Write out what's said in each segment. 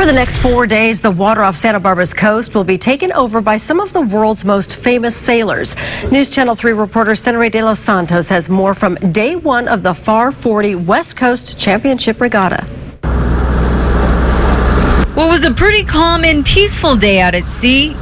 For the next four days, the water off Santa Barbara's coast will be taken over by some of the world's most famous sailors. News Channel 3 reporter Senere de los Santos has more from day one of the Farr 40 West Coast Championship Regatta. What was a pretty calm and peaceful day out at sea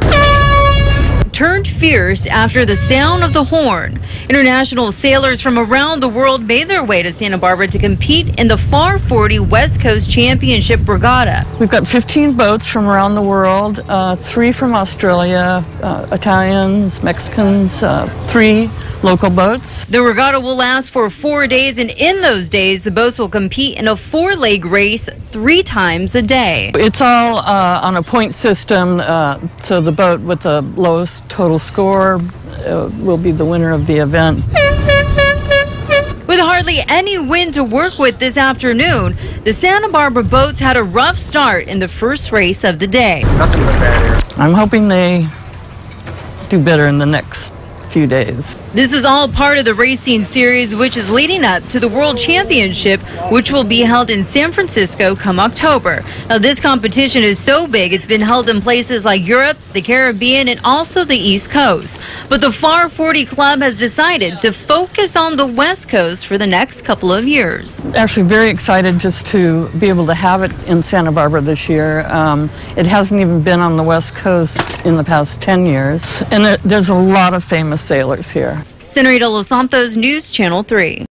turned fierce after the sound of the horn. International sailors from around the world made their way to Santa Barbara to compete in the Farr 40 West Coast Championship Regatta. We've got 15 boats from around the world, uh, three from Australia, uh, Italians, Mexicans, uh, three local boats. The regatta will last for four days, and in those days, the boats will compete in a four leg race three times a day. It's all uh, on a point system, uh, so the boat with the lowest total score uh, will be the winner of the event. With hardly any wind to work with this afternoon, the Santa Barbara boats had a rough start in the first race of the day. Nothing but bad air. I'm hoping they do better in the next few days. This is all part of the racing series, which is leading up to the World Championship, which will be held in San Francisco come October. Now, this competition is so big, it's been held in places like Europe, the Caribbean, and also the East Coast. But the Farr 40 Club has decided to focus on the West Coast for the next couple of years. Actually, very excited just to be able to have it in Santa Barbara this year. Um, it hasn't even been on the West Coast in the past 10 years, and there, there's a lot of famous sailors here. Senorita Los Santos, News Channel 3.